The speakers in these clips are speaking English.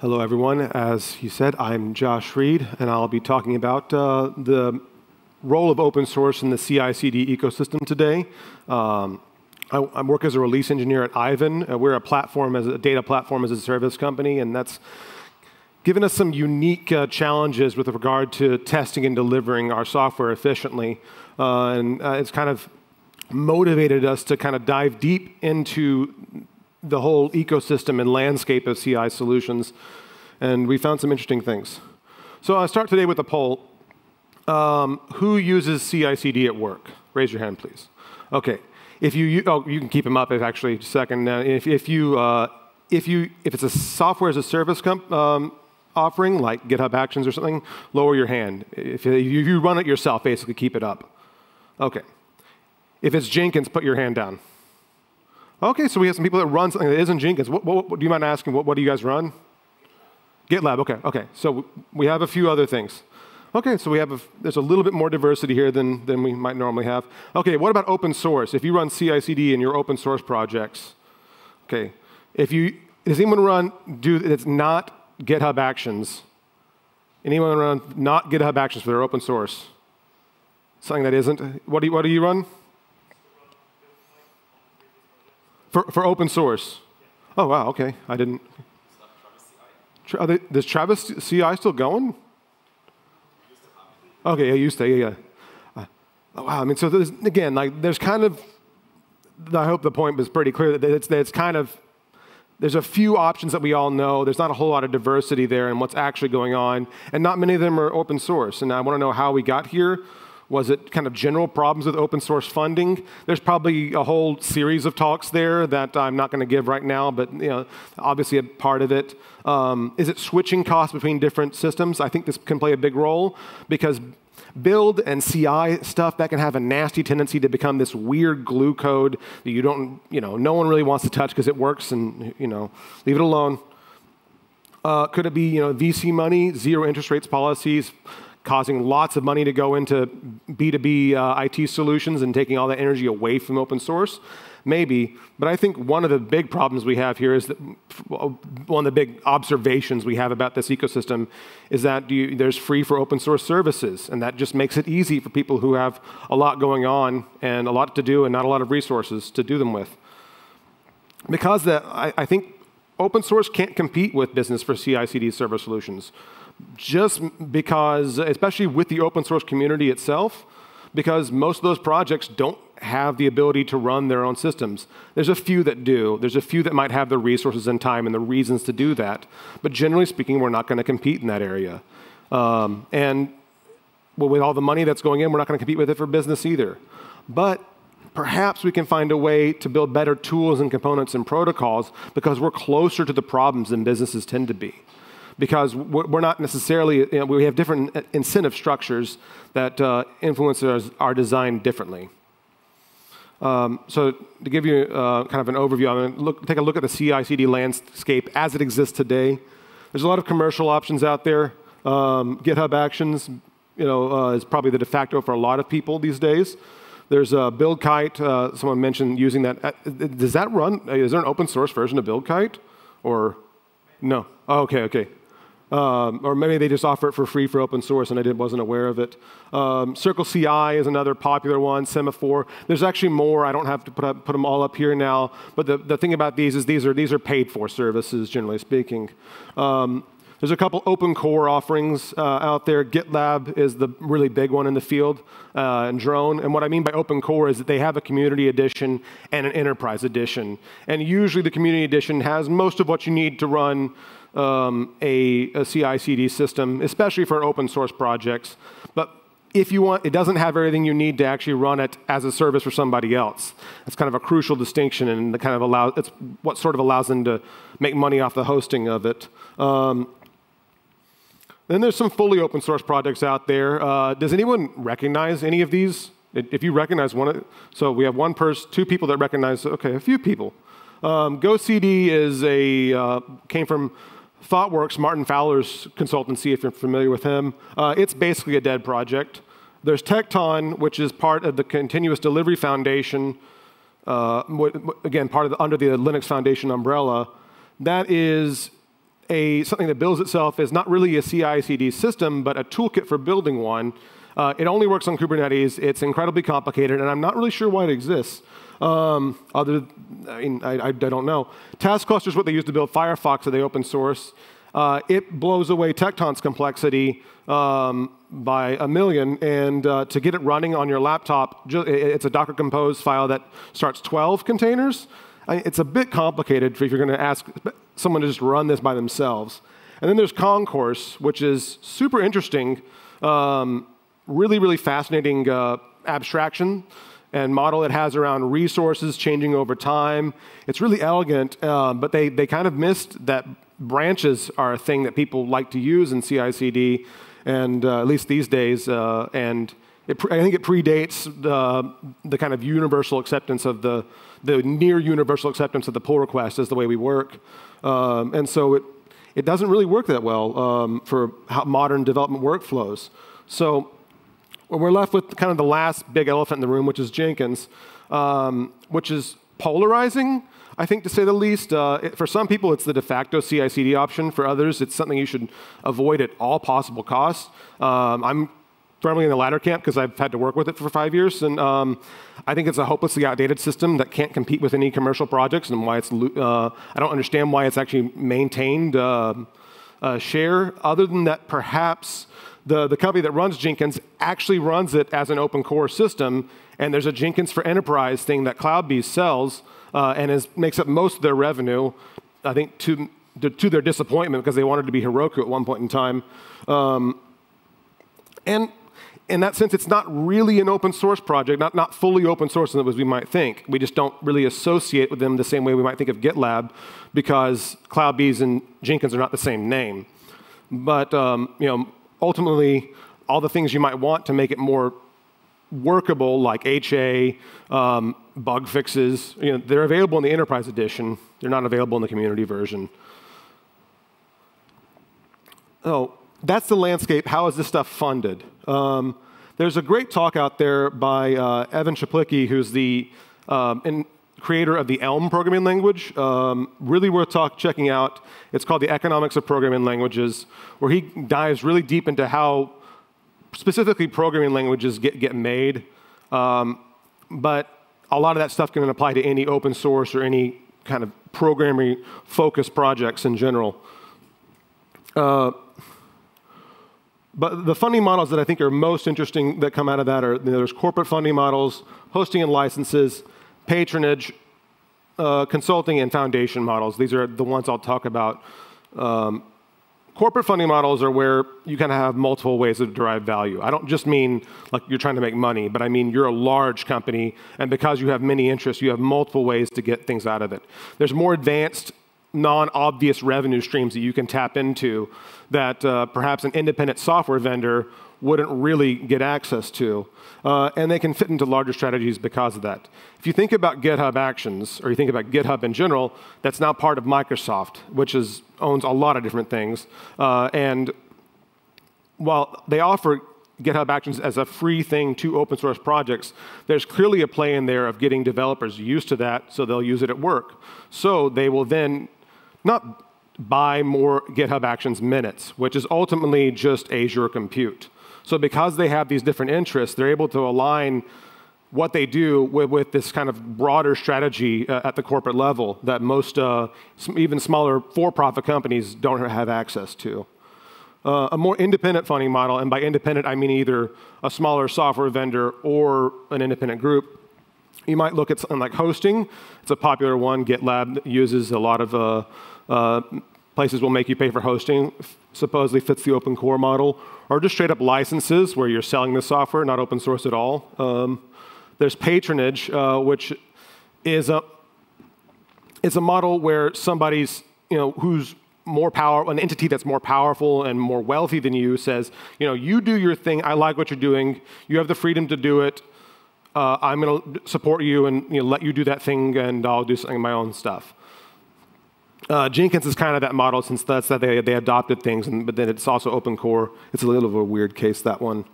Hello, everyone. As you said, I'm Josh Reed, and I'll be talking about uh, the role of open source in the CI/CD ecosystem today. Um, I, I, work as a release engineer at Aiven. Uh, we're a platform as a data platform as a service company, and that's given us some unique uh, challenges with regard to testing and delivering our software efficiently. Uh, and uh, it's kind of motivated us to kind of dive deep into the whole ecosystem and landscape of CI solutions, and we found some interesting things. So I'll start today with a poll. Um, who uses CI/CD at work? Raise your hand, please. Okay. If you, oh, you can keep them up if actually second. If, if you, uh, if you, if it's a software as a service um, offering like GitHub Actions or something, lower your hand. If you run it yourself, basically keep it up. Okay. If it's Jenkins, put your hand down. Okay, so we have some people that run something that isn't Jenkins. What, what, what, do you mind asking, what, what do you guys run? GitLab, okay, okay. So we have a few other things. Okay, so we have a, there's a little bit more diversity here than, than we might normally have. Okay, what about open source? If you run CI/CD in your open source projects, okay. If you does anyone run do it's not GitHub Actions? Anyone run not GitHub Actions for their open source? Something that isn't. What do you, what do you run? For, for open source? Oh, wow, okay. I didn't. Tra- they, is Travis CI still going? Okay, yeah, used to, yeah, yeah. Uh, oh, wow, I mean, so there's, again, like, there's kind of, I hope the point was pretty clear that it's, that it's kind of, there's a few options that we all know. There's not a whole lot of diversity there in what's actually going on, and not many of them are open source. And I want to know how we got here. Was it kind of general problems with open source funding? There's probably a whole series of talks there that I'm not going to give right now, but you know, obviously a part of it. Um, is it switching costs between different systems? I think this can play a big role because build and CI stuff that can have a nasty tendency to become this weird glue code that you don't, you know, no one really wants to touch because it works, and you know, leave it alone. Uh, could it be, you know, VC money, zero interest rates policies? Causing lots of money to go into B2B uh, IT solutions and taking all that energy away from open source? Maybe. But I think one of the big problems we have here is that one of the big observations we have about this ecosystem is that you, there's free for open source services. And that just makes it easy for people who have a lot going on and a lot to do and not a lot of resources to do them with. Because that, I, I think open source can't compete with business for CI CD server solutions just because, especially with the open source community itself, because most of those projects don't have the ability to run their own systems. There's a few that do. There's a few that might have the resources and time and the reasons to do that. But generally speaking, we're not going to compete in that area. Um, and with all the money that's going in, we're not going to compete with it for business either. But perhaps we can find a way to build better tools and components and protocols because we're closer to the problems than businesses tend to be because we're not necessarily, you know, we have different incentive structures that uh, influencers are designed differently. Um, so to give you uh, kind of an overview, I'm going to take a look at the CI/CD landscape as it exists today. There's a lot of commercial options out there. Um, GitHub Actions, you know, uh, is probably the de facto for a lot of people these days. There's a BuildKite. Uh, someone mentioned using that. Uh, does that run? Is there an open source version of BuildKite, or no? Oh, okay, okay. Um, or maybe they just offer it for free for open source and I didn't, wasn't aware of it. Um, Circle CI is another popular one, Semaphore. There's actually more. I don't have to put, up, put them all up here now. But the, the thing about these is these are, these are paid for services, generally speaking. Um, there's a couple open core offerings uh, out there. GitLab is the really big one in the field, uh, and Drone. And what I mean by open core is that they have a community edition and an enterprise edition. And usually the community edition has most of what you need to run um, a, a CI/CD system, especially for open source projects. But if you want, it doesn't have everything you need to actually run it as a service for somebody else. That's kind of a crucial distinction, and the kind of allows it's what sort of allows them to make money off the hosting of it. Um, then there's some fully open source projects out there. Uh, does anyone recognize any of these? If you recognize one, of so we have one person, two people that recognize. Okay, a few people. Um, GoCD is a uh, came from ThoughtWorks, Martin Fowler's consultancy, if you're familiar with him, uh, it's basically a dead project. There's Tekton, which is part of the Continuous Delivery Foundation, uh, again, part of the, under the Linux Foundation umbrella. That is a something that builds itself is not really a CI/CD system, but a toolkit for building one. Uh, it only works on Kubernetes. It's incredibly complicated, and I'm not really sure why it exists. Um, other, I mean, I, I, I, don't know. Taskcluster is what they use to build Firefox that they open source. Uh, it blows away Tekton's complexity um, by a million, and uh, to get it running on your laptop, it's a Docker Compose file that starts 12 containers. It's a bit complicated if you're going to ask someone to just run this by themselves. And then there's Concourse, which is super interesting, um, really, really fascinating uh, abstraction and model it has around resources changing over time. It's really elegant, uh, but they, they kind of missed that branches are a thing that people like to use in CI/CD, and uh, at least these days. Uh, and it, I think it predates the, the kind of universal acceptance of the, the near universal acceptance of the pull request as the way we work. Um, and so it, it doesn't really work that well um, for modern development workflows. So we're left with kind of the last big elephant in the room, which is Jenkins, um, which is polarizing, I think, to say the least. Uh, it, for some people, it's the de facto CI/CD option. For others, it's something you should avoid at all possible costs. Um, I'm firmly in the latter camp because I've had to work with it for five years, and um, I think it's a hopelessly outdated system that can't compete with any commercial projects, and why it's. Uh, I don't understand why it's actually maintained uh, share, other than that perhaps the, the company that runs Jenkins actually runs it as an open core system, and there's a Jenkins for Enterprise thing that CloudBees sells uh, and is, makes up most of their revenue, I think, to, to their disappointment because they wanted to be Heroku at one point in time. Um, and in that sense, it's not really an open source project, not, not fully open source as we might think. We just don't really associate with them the same way we might think of GitLab because CloudBees and Jenkins are not the same name. But um, you know, ultimately, all the things you might want to make it more workable, like HA, um, bug fixes, you know, they're available in the enterprise edition. They're not available in the community version. Oh, that's the landscape. How is this stuff funded? Um, there's a great talk out there by uh, Evan Czaplicki, who's the um, creator of the Elm programming language. Um, really worth talk, checking out. It's called The Economics of Programming Languages, where he dives really deep into how specifically programming languages get, get made. Um, but a lot of that stuff can apply to any open source or any kind of programming focused projects in general. Uh, but the funding models that I think are most interesting that come out of that are you know, there's corporate funding models, hosting and licenses, patronage, uh, consulting, and foundation models. These are the ones I'll talk about. Um, corporate funding models are where you kind of have multiple ways to derive value. I don't just mean like you're trying to make money, but I mean you're a large company, and because you have many interests, you have multiple ways to get things out of it. There's more advanced, non obvious revenue streams that you can tap into that uh, perhaps an independent software vendor wouldn't really get access to. Uh, and they can fit into larger strategies because of that. If you think about GitHub Actions, or you think about GitHub in general, that's now part of Microsoft, which is, owns a lot of different things. Uh, and while they offer GitHub Actions as a free thing to open source projects, there's clearly a play in there of getting developers used to that so they'll use it at work. So they will then not buy more GitHub Actions minutes, which is ultimately just Azure Compute. So because they have these different interests, they're able to align what they do with, with this kind of broader strategy uh, at the corporate level that most, uh, even smaller for-profit companies don't have access to. Uh, a more independent funding model, and by independent I mean either a smaller software vendor or an independent group. You might look at something like hosting. It's a popular one. GitLab uses a lot of uh, uh, places will make you pay for hosting, supposedly fits the open core model, or just straight up licenses where you're selling the software, not open source at all. Um, there's patronage, uh, which is a, is a model where somebody's, you know, who's more power, an entity that's more powerful and more wealthy than you says, you know, you do your thing, I like what you're doing, you have the freedom to do it, uh, I'm going to support you and you know, let you do that thing and I'll do something my own stuff. Uh, Jenkins is kind of that model since that's that they, they adopted things, and, but then it's also open core. It's a little of a weird case, that one.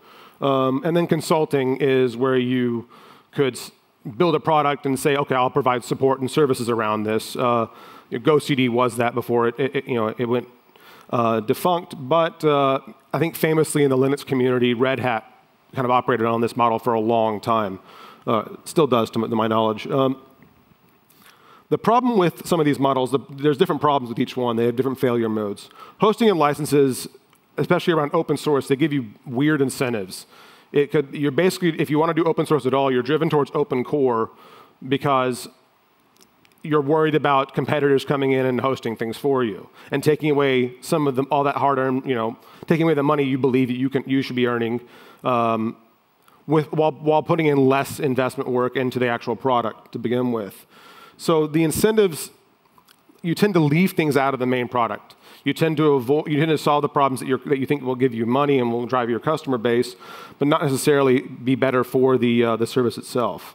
Um, and then consulting is where you could build a product and say, okay, I'll provide support and services around this. Uh, GoCD was that before it, it, it, you know, it went uh, defunct, but uh, I think famously in the Linux community, Red Hat kind of operated on this model for a long time. Uh, still does, to my, to my knowledge. Um, the problem with some of these models, the, there's different problems with each one. They have different failure modes. Hosting and licenses, especially around open source, they give you weird incentives. It could, you're basically, if you want to do open source at all, you're driven towards open core because you're worried about competitors coming in and hosting things for you and taking away some of the, all that hard-earned, you know, taking away the money you believe you can you should be earning, um, with while while putting in less investment work into the actual product to begin with. So the incentives, you tend to leave things out of the main product. You tend to avoid, you tend to solve the problems that, you that, you think will give you money and will drive your customer base, but not necessarily be better for the, uh, the service itself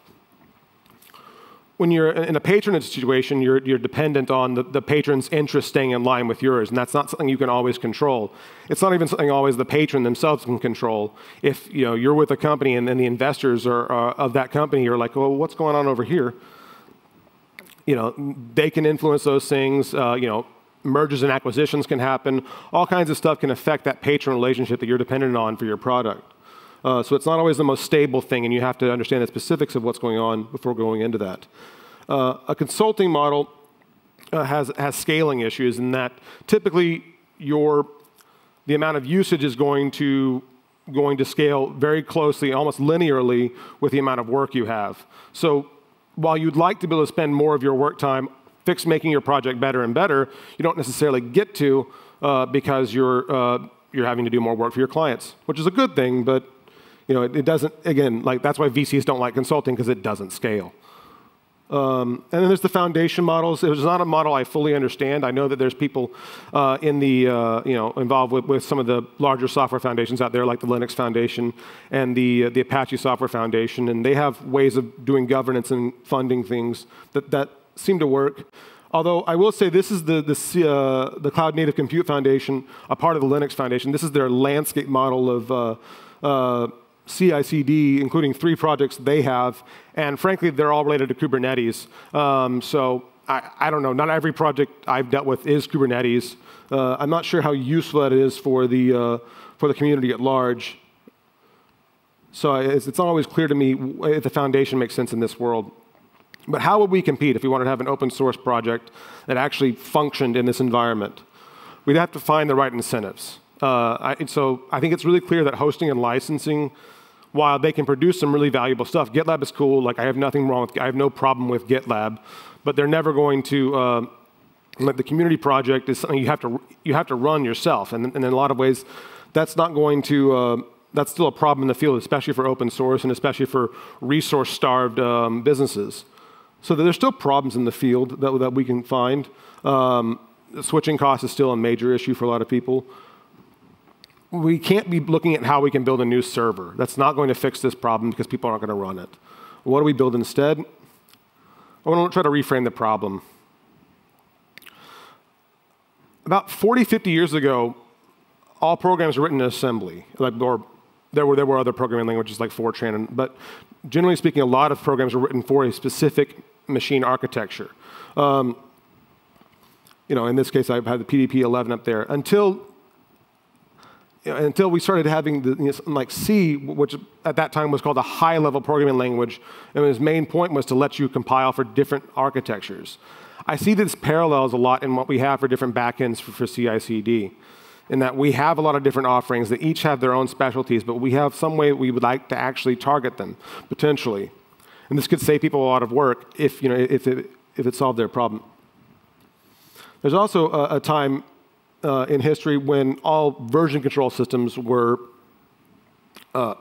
when you're in a patronage situation, you're, you're dependent on the, the, patron's interest staying in line with yours, and that's not something you can always control. It's not even something always the patron themselves can control. If you know, you're with a company and then the investors are, uh, of that company are like, well, what's going on over here? You know, they can influence those things. Uh, you know, mergers and acquisitions can happen. All kinds of stuff can affect that patron relationship that you're dependent on for your product. Uh, so it's not always the most stable thing, and you have to understand the specifics of what's going on before going into that. Uh, a consulting model uh, has, has scaling issues in that typically your, the amount of usage is going to, going to scale very closely, almost linearly, with the amount of work you have. So while you'd like to be able to spend more of your work time fix making your project better and better, you don't necessarily get to uh, because you're, uh, you're having to do more work for your clients, which is a good thing, but you know, it, it doesn't, again, like that's why VCs don't like consulting because it doesn't scale. Um, and then there's the foundation models. It was not a model I fully understand. I know that there's people uh, in the, uh, you know, involved with, with some of the larger software foundations out there, like the Linux Foundation and the, uh, the Apache Software Foundation, and they have ways of doing governance and funding things that, that seem to work. Although I will say this is the, the, uh, the Cloud Native Compute Foundation, a part of the Linux Foundation. This is their landscape model of uh, uh, CI/CD, including three projects they have, and frankly, they're all related to Kubernetes. Um, so I, I, don't know. Not every project I've dealt with is Kubernetes. Uh, I'm not sure how useful that is for the uh, for the community at large. So it's, it's not always clear to me if the foundation makes sense in this world. But how would we compete if we wanted to have an open source project that actually functioned in this environment? We'd have to find the right incentives. Uh, I, so I think it's really clear that hosting and licensing while they can produce some really valuable stuff, GitLab is cool. Like I have nothing wrong with, I have no problem with GitLab, but they're never going to. Uh, like the community project is something you have to you have to run yourself, and, and in a lot of ways, that's not going to. Uh, that's still a problem in the field, especially for open source and especially for resource-starved um, businesses. So there's still problems in the field that, that we can find. Um, switching costs is still a major issue for a lot of people we can't be looking at how we can build a new server. That's not going to fix this problem because people aren't going to run it. What do we build instead? I want to try to reframe the problem. About 40, 50 years ago, all programs were written in assembly, like, or there were, there were other programming languages like Fortran, but generally speaking, a lot of programs were written for a specific machine architecture. Um, you know, in this case, I've had the PDP-11 up there. Until until we started having the, you know, like C, which at that time was called a high-level programming language, and its main point was to let you compile for different architectures. I see this parallels a lot in what we have for different backends for, for CI/CD, in that we have a lot of different offerings that each have their own specialties, but we have some way we would like to actually target them potentially, and this could save people a lot of work if you know if it, if it solved their problem. There's also a, a time uh, in history when all version control systems were, uh,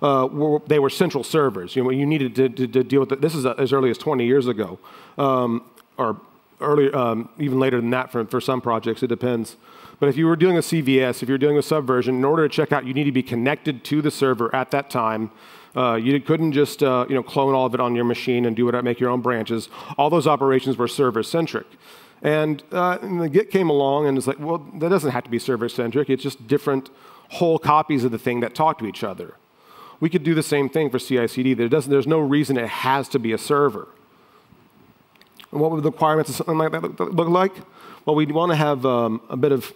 uh, were, they were central servers. You know, you needed to, to, to deal with it. This is as early as 20 years ago, um, or earlier, um, even later than that for, for some projects. It depends. But if you were doing a CVS, if you're doing a subversion, in order to check out, you need to be connected to the server at that time. Uh, you couldn't just uh, you know, clone all of it on your machine and do it, make your own branches. All those operations were server centric. And, uh, and the Git came along and was like, well, that doesn't have to be server centric. It's just different whole copies of the thing that talk to each other. We could do the same thing for CI/CD. There there's no reason it has to be a server. And what would the requirements of something like that look, like? Well, we'd want to have um, a bit of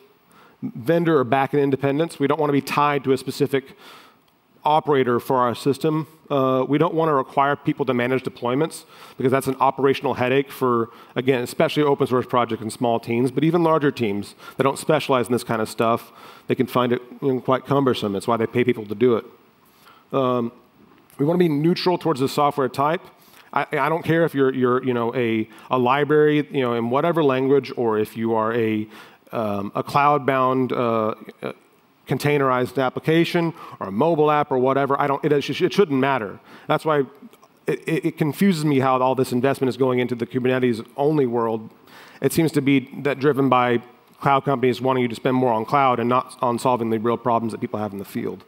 vendor or backend independence. We don't want to be tied to a specific operator for our system. Uh, we don't want to require people to manage deployments because that's an operational headache for, again, especially open source projects and small teams, but even larger teams that don't specialize in this kind of stuff, they can find it you know, quite cumbersome. That's why they pay people to do it. Um, we want to be neutral towards the software type. I, I, don't care if you're, you're you know, a, a library you know, in whatever language or if you are a, um, a cloud-bound uh, containerized application or a mobile app or whatever. I don't, it, it shouldn't matter. That's why it, it, confuses me how all this investment is going into the Kubernetes only world. It seems to be that driven by cloud companies wanting you to spend more on cloud and not on solving the real problems that people have in the field.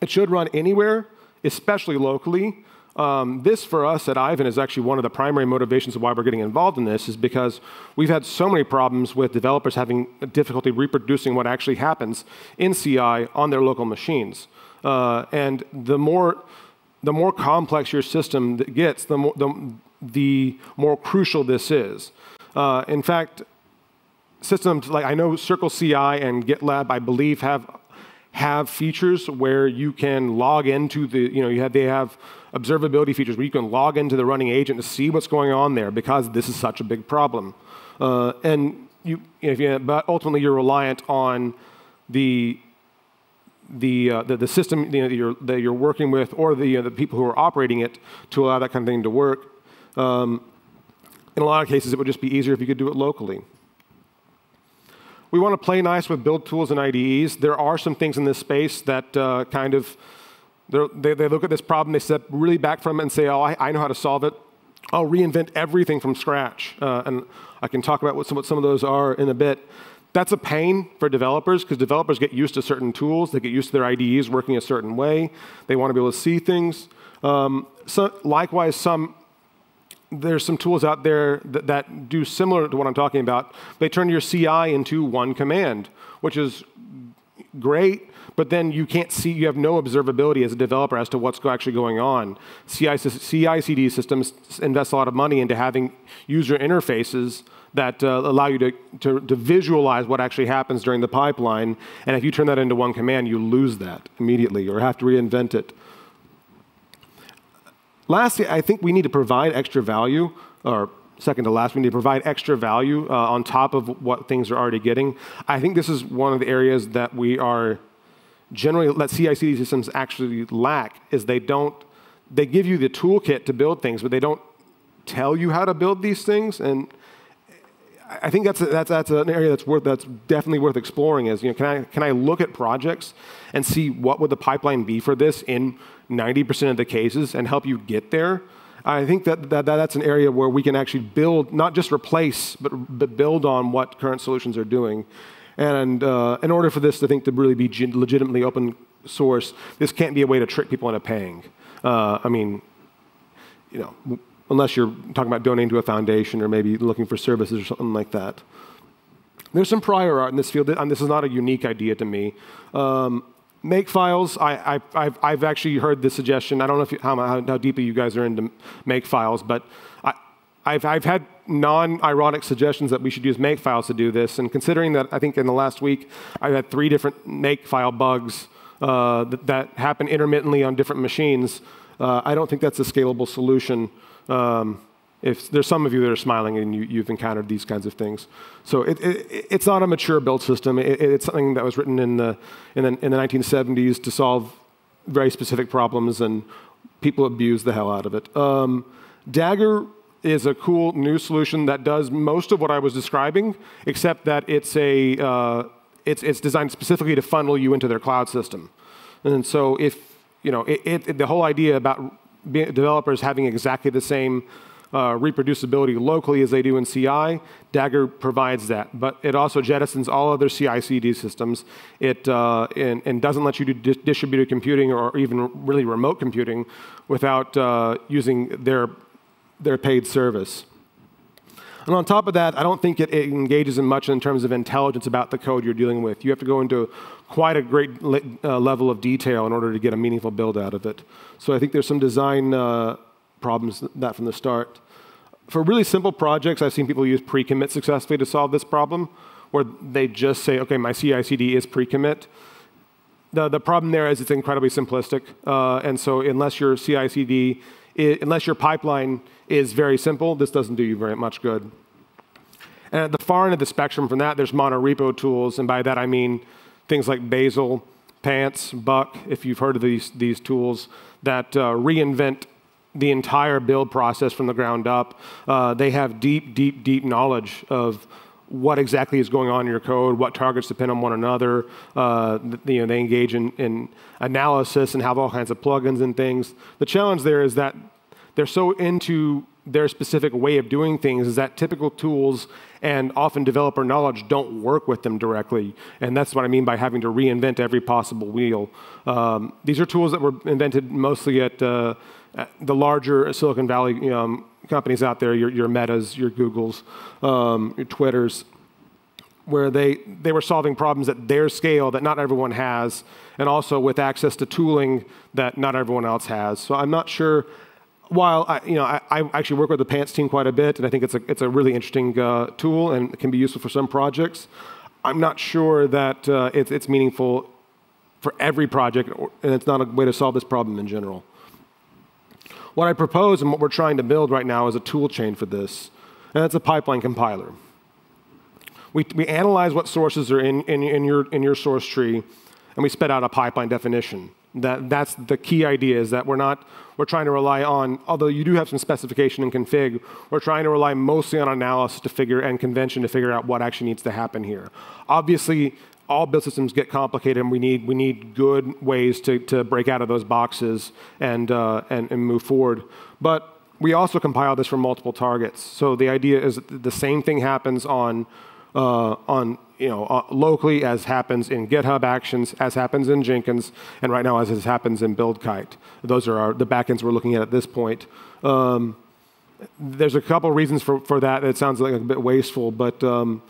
It should run anywhere, especially locally. Um, this for us at Aiven is actually one of the primary motivations of why we're getting involved in this is because we've had so many problems with developers having difficulty reproducing what actually happens in CI on their local machines. Uh, and the more, the more complex your system gets, the more, the, the more crucial this is. Uh, in fact, systems like I know Circle CI and GitLab, I believe, have have features where you can log into the, you know, you have, they have observability features where you can log into the running agent to see what's going on there because this is such a big problem. Uh, and you, if you, but ultimately you're reliant on the the, uh, the, the system you know, that, you're, that you're working with or the, uh, the people who are operating it to allow that kind of thing to work. Um, in a lot of cases, it would just be easier if you could do it locally. We want to play nice with build tools and IDEs. There are some things in this space that uh, kind of, they, they look at this problem, they step really back from it and say, oh, I, I know how to solve it. I'll reinvent everything from scratch. Uh, and I can talk about what some, what some of those are in a bit. That's a pain for developers because developers get used to certain tools. They get used to their IDEs working a certain way. They want to be able to see things. Um, so, likewise, some there's some tools out there that, that, do similar to what I'm talking about. They turn your CI into one command, which is great, but then you can't see, you have no observability as a developer as to what's actually going on. CI, CI/CD systems invest a lot of money into having user interfaces that uh, allow you to, to, to, visualize what actually happens during the pipeline. And if you turn that into one command, you lose that immediately or have to reinvent it. Lastly, I think we need to provide extra value, or second to last, we need to provide extra value uh, on top of what things are already getting. I think this is one of the areas that we are generally, that CI/CD systems actually lack, is they don't, they give you the toolkit to build things, but they don't tell you how to build these things. And I think that's, a, that's, that's an area that's, worth, that's definitely worth exploring is, you know, can I, can I look at projects and see what would the pipeline be for this in 90% of the cases and help you get there? I think that, that, that's an area where we can actually build, not just replace, but, but build on what current solutions are doing. And uh, in order for this, I think, to really be legitimately open source, this can't be a way to trick people into paying. Uh, I mean, you know, unless you're talking about donating to a foundation or maybe looking for services or something like that. There's some prior art in this field, and this is not a unique idea to me. Um, make files, I, have actually heard this suggestion. I don't know you, how, how, deeply you guys are into make files, but I, I've, I've had non-ironic suggestions that we should use makefiles to do this. And considering that I think in the last week I've had three different makefile bugs uh, that, that, happen intermittently on different machines, uh, I don't think that's a scalable solution. Um, if there's some of you that are smiling and you, have encountered these kinds of things. So it, it, it's not a mature build system. It, it's something that was written in the, in the, in the 1970s to solve very specific problems, and people abuse the hell out of it. Um, Dagger is a cool new solution that does most of what I was describing, except that it's, a, uh, it's, it's designed specifically to funnel you into their cloud system. And so if, you know, it, the whole idea about developers having exactly the same uh, reproducibility locally as they do in CI. Dagger provides that, but it also jettisons all other CI/CD systems. It uh, and, and, doesn't let you do di distributed computing or even really remote computing without uh, using their their paid service. And on top of that, I don't think it, it, engages in much in terms of intelligence about the code you're dealing with. You have to go into quite a great le uh, level of detail in order to get a meaningful build out of it. So I think there's some design uh, problems that from the start. For really simple projects, I've seen people use pre-commit successfully to solve this problem, where they just say, okay, my CI/CD is pre-commit. The, the problem there is it's incredibly simplistic. Uh, and so unless your CI/CD, unless your pipeline is very simple, this doesn't do you very much good. And at the far end of the spectrum from that, there's monorepo tools. And by that, I mean things like Bazel, Pants, Buck, if you've heard of these, these tools, that uh, reinvent the entire build process from the ground up. Uh, they have deep, deep, deep knowledge of what exactly is going on in your code, what targets depend on one another. Uh, you know, they engage in, in, analysis and have all kinds of plugins and things. The challenge there is that they're so into their specific way of doing things is that typical tools and often developer knowledge don't work with them directly. And that's what I mean by having to reinvent every possible wheel. Um, these are tools that were invented mostly at, uh, at the larger Silicon Valley um, companies out there, your, your Metas, your Googles, um, your Twitters, where they, they were solving problems at their scale that not everyone has, and also with access to tooling that not everyone else has. So I'm not sure while I, you know, I, I, actually work with the Pants team quite a bit, and I think it's a, it's a really interesting uh, tool and it can be useful for some projects, I'm not sure that uh, it's, it's meaningful for every project, and it's not a way to solve this problem in general. What I propose and what we're trying to build right now is a tool chain for this, and that's a pipeline compiler. We, we analyze what sources are in, in, in, your, in your source tree, and we spit out a pipeline definition. That, that's the key idea is that we're not, we're trying to rely on, although you do have some specification and config, we're trying to rely mostly on analysis to figure and convention to figure out what actually needs to happen here. Obviously, all build systems get complicated and we need, we need good ways to, to break out of those boxes and, uh, and, and move forward. But we also compile this for multiple targets. So the idea is the same thing happens on, uh, on you know, uh, locally as happens in GitHub Actions, as happens in Jenkins, and right now as it happens in BuildKite. Those are our, the backends we're looking at at this point. Um, there's a couple reasons for, for that. It sounds like a bit wasteful, but um,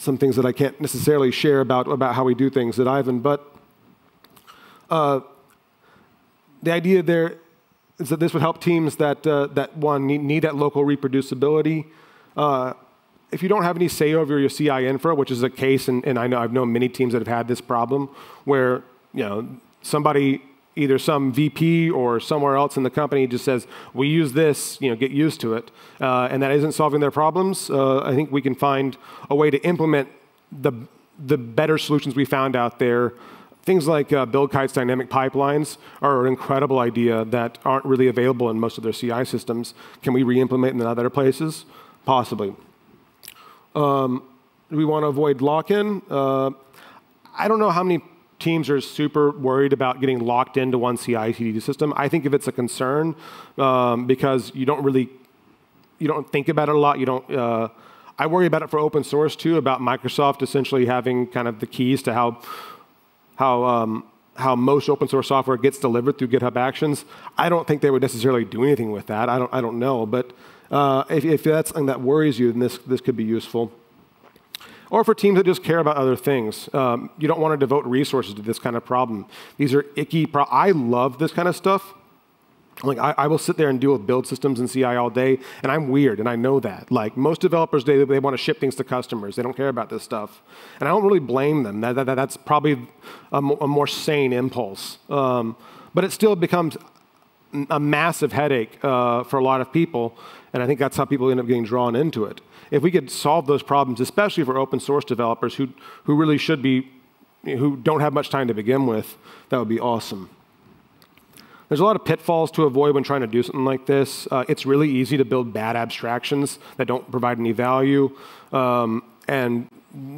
some things that I can't necessarily share about, about how we do things at Aiven. But uh, the idea there is that this would help teams that, uh, that one, need, need, that local reproducibility. Uh, if you don't have any say over your CI infra, which is a case, and, and I know I've known many teams that have had this problem, where you know somebody, either some VP or somewhere else in the company, just says, "We use this, you know, get used to it," uh, and that isn't solving their problems. Uh, I think we can find a way to implement the the better solutions we found out there. Things like uh, BuildKite's dynamic pipelines are an incredible idea that aren't really available in most of their CI systems. Can we re-implement in other places? Possibly. Um, we want to avoid lock-in. Uh, I don't know how many teams are super worried about getting locked into one CI/CD system. I think if it's a concern um, because you don't really, you don't think about it a lot. You don't. Uh, I worry about it for open source too, about Microsoft essentially having kind of the keys to how how um, how most open source software gets delivered through GitHub Actions. I don't think they would necessarily do anything with that. I don't I don't know, but uh, if, if that's something that worries you, then this, this could be useful. Or for teams that just care about other things. Um, you don't want to devote resources to this kind of problem. These are icky I love this kind of stuff. Like I, I, will sit there and deal with build systems and CI all day, and I'm weird, and I know that. Like most developers, they, they want to ship things to customers. They don't care about this stuff, and I don't really blame them. That, that, that's probably a, a, more sane impulse. Um, but it still becomes a massive headache uh, for a lot of people and I think that's how people end up getting drawn into it. If we could solve those problems, especially for open source developers who, who really should be, who don't have much time to begin with, that would be awesome. There's a lot of pitfalls to avoid when trying to do something like this. Uh, it's really easy to build bad abstractions that don't provide any value. Um, and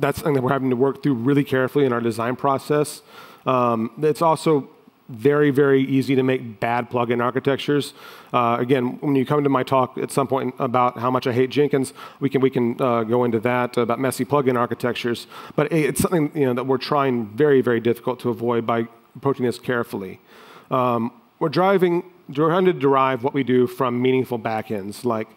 that's something that we're having to work through really carefully in our design process. Um, it's also very, very easy to make bad plugin architectures. Uh, again, when you come to my talk at some point about how much I hate Jenkins, we can, we can uh, go into that about messy plugin architectures. But it's something you know, that we're trying very, very difficult to avoid by approaching this carefully. Um, we're driving, We're trying to derive what we do from meaningful backends, like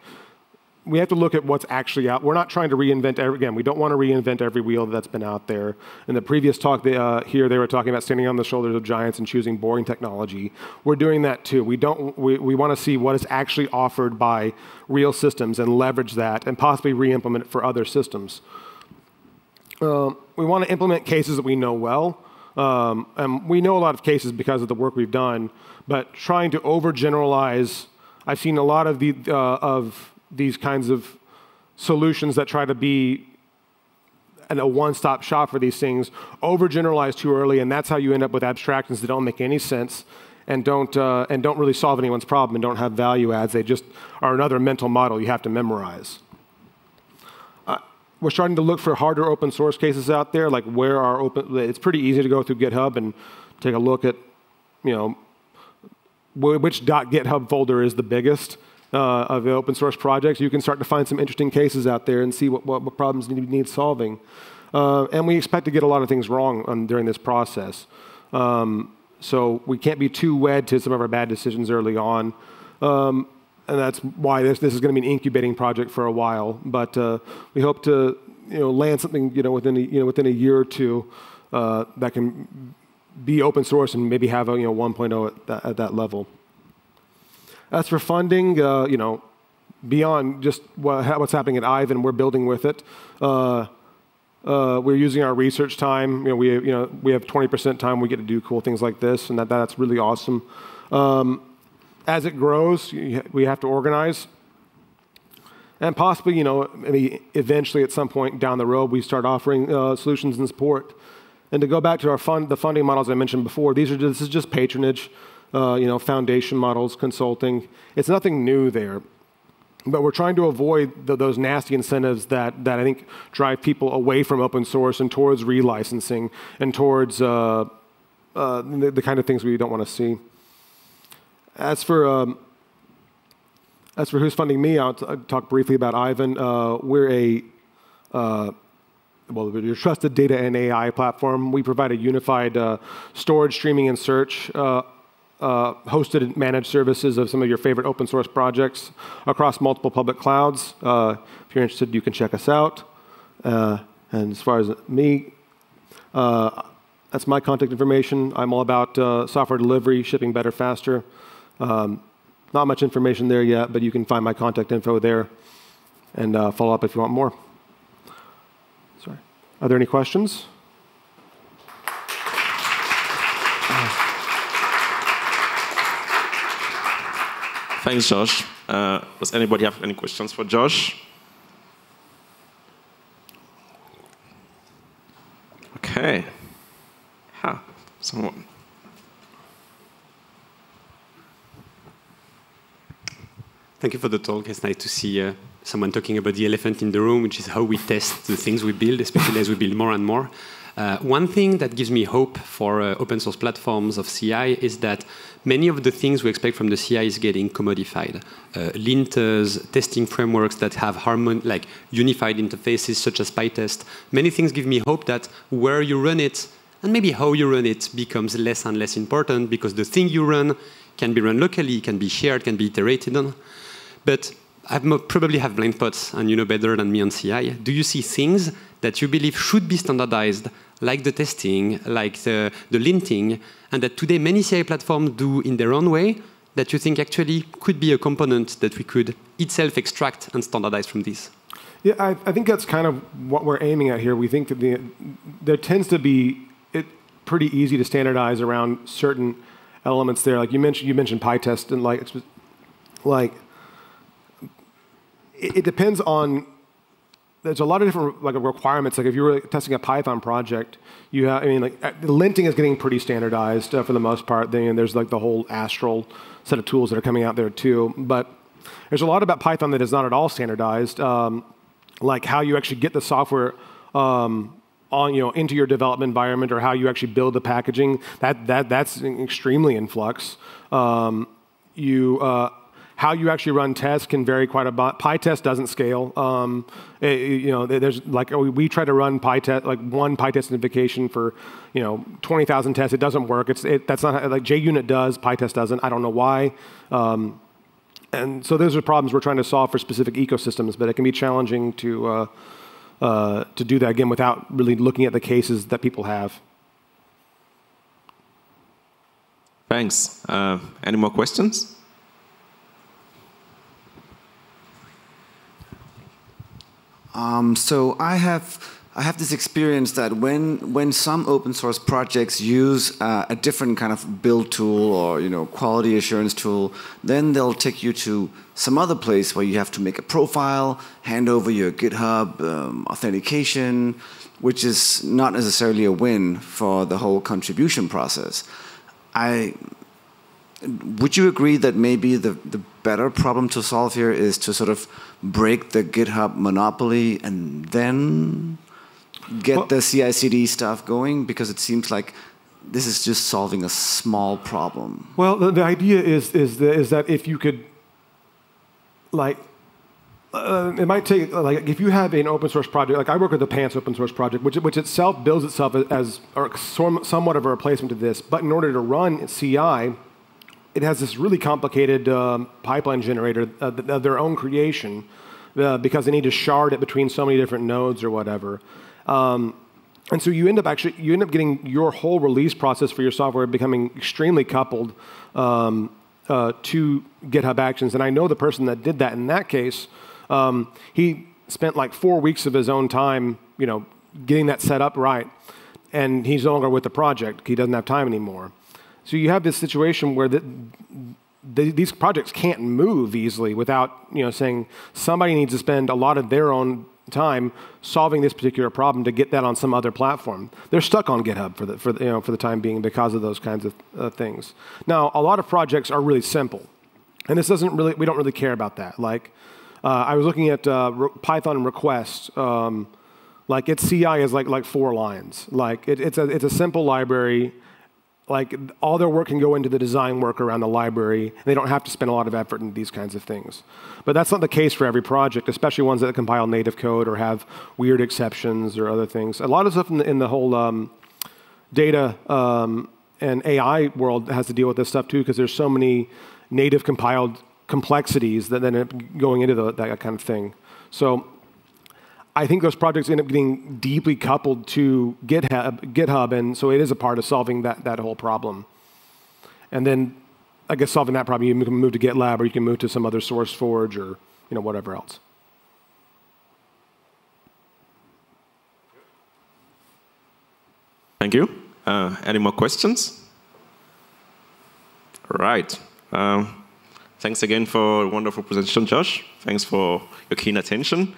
we have to look at what's actually out. We're not trying to reinvent, every, again, we don't want to reinvent every wheel that's been out there. In the previous talk they, uh, here, they were talking about standing on the shoulders of giants and choosing boring technology. We're doing that too. We, don't, we, we want to see what is actually offered by real systems and leverage that and possibly re-implement it for other systems. Um, we want to implement cases that we know well. Um, and we know a lot of cases because of the work we've done, but trying to overgeneralize, I've seen a lot of, the, uh, of these kinds of solutions that try to be a one-stop shop for these things, overgeneralize too early, and that's how you end up with abstractions that don't make any sense and don't, uh, and don't really solve anyone's problem and don't have value adds. They just are another mental model you have to memorize. Uh, we're starting to look for harder open source cases out there, like where are open, it's pretty easy to go through GitHub and take a look at, you know, which .github folder is the biggest uh, of open source projects. You can start to find some interesting cases out there and see what, what, what problems need, need solving. Uh, and we expect to get a lot of things wrong on, during this process. Um, so we can't be too wed to some of our bad decisions early on. Um, and that's why this, this is going to be an incubating project for a while. But uh, we hope to you know, land something you know, within, a, you know, within a year or two uh, that can be open source and maybe have a you know, 1.0 at at that level. As for funding, uh, you know, beyond just what, what's happening at Aiven, we're building with it. Uh, uh, we're using our research time. You know, we, you know, we have 20% time we get to do cool things like this, and that, that's really awesome. Um, as it grows, we have to organize. And possibly, you know, maybe eventually at some point down the road, we start offering uh, solutions and support. And to go back to our fund, the funding models I mentioned before, these are just, this is just patronage, uh, you know, foundation models, consulting. It's nothing new there. But we're trying to avoid the, those nasty incentives that, that I think drive people away from open source and towards relicensing and towards uh, uh, the, the, kind of things we don't want to see. As for um, as for who's funding me, I'll, I'll talk briefly about Aiven. Uh, we're a uh, well, we're a trusted data and AI platform. We provide a unified uh, storage, streaming, and search uh, hosted and managed services of some of your favorite open source projects across multiple public clouds. Uh, if you're interested, you can check us out. Uh, and as far as me, uh, that's my contact information. I'm all about uh, software delivery, shipping better, faster. Um, not much information there yet, but you can find my contact info there and uh, follow up if you want more. Sorry. Are there any questions? Thanks, Josh. Uh, does anybody have any questions for Josh? Okay. Huh. Someone. Thank you for the talk. It's nice to see uh, someone talking about the elephant in the room, which is how we test the things we build, especially as we build more and more. Uh, one thing that gives me hope for uh, open source platforms of CI is that many of the things we expect from the CI is getting commodified. Uh, linters, testing frameworks that have harmon like unified interfaces such as PyTest. Many things give me hope that where you run it and maybe how you run it becomes less and less important because the thing you run can be run locally, can be shared, can be iterated on. But I probably have blind spots, and you know better than me on CI. Do you see things that you believe should be standardized like the testing, like the, the linting, and that today many CI platforms do in their own way, that you think actually could be a component that we could itself extract and standardize from this? Yeah, I, I think that's kind of what we're aiming at here. We think that the, there tends to be it pretty easy to standardize around certain elements there. Like you mentioned, you mentioned PyTest, and like like it, it depends on there's a lot of different like requirements. Like if you were testing a Python project, you have I mean like uh, linting is getting pretty standardized uh, for the most part. Then there's like the whole Astral set of tools that are coming out there too. But there's a lot about Python that is not at all standardized, um, like how you actually get the software. Um, on, you know, into your development environment or how you actually build the packaging, that, that, that's extremely in flux. Um, you, uh, how you actually run tests can vary quite a bit. PyTest doesn't scale. Um, it, you know, there's like we try to run PyTest like one PyTest identification for you know 20,000 tests. It doesn't work. It's it, that's not like JUnit does. PyTest doesn't. I don't know why. Um, and so those are problems we're trying to solve for specific ecosystems, but it can be challenging to uh, uh, to do that again without really looking at the cases that people have. Thanks. Uh, any more questions? Um, so I have I have this experience that when when some open source projects use uh, a different kind of build tool or you know quality assurance tool, then they'll take you to some other place where you have to make a profile, hand over your GitHub um, authentication, which is not necessarily a win for the whole contribution process. I would you agree that maybe the, the better problem to solve here is to sort of break the GitHub monopoly and then get well, the CI/CD stuff going because it seems like this is just solving a small problem. Well, the, the idea is is, the, is that if you could, like, uh, it might take like if you have an open source project, like I work with the Pants open source project, which which itself builds itself as, as somewhat of a replacement to this, but in order to run CI, it has this really complicated um, pipeline generator of, of their own creation. Uh, because they need to shard it between so many different nodes or whatever. Um, and so you end up actually you end up getting your whole release process for your software becoming extremely coupled um, uh, to GitHub Actions. And I know the person that did that in that case. Um, he spent like four weeks of his own time, you know, getting that set up right, and he's no longer with the project. He doesn't have time anymore. So you have this situation where the, the, these projects can't move easily without, you know, saying somebody needs to spend a lot of their own time solving this particular problem to get that on some other platform. They're stuck on GitHub for the, for the, you know, for the time being because of those kinds of uh, things. Now, a lot of projects are really simple. And this doesn't really, we don't really care about that. Like, uh, I was looking at uh, Python requests. Um, like its CI is like, like four lines. Like it, it's, a, it's a simple library like all their work can go into the design work around the library. They don't have to spend a lot of effort in these kinds of things. But that's not the case for every project, especially ones that compile native code or have weird exceptions or other things. A lot of stuff in the, in the whole um, data um, and AI world has to deal with this stuff too, because there's so many native compiled complexities that then going into the, that kind of thing. So I think those projects end up getting deeply coupled to GitHub, GitHub, and so it is a part of solving that, that whole problem. And then, I guess solving that problem, you can move to GitLab, or you can move to some other SourceForge, or you know whatever else. Thank you. Uh, any more questions? All right. Um, thanks again for a wonderful presentation, Josh. Thanks for your keen attention.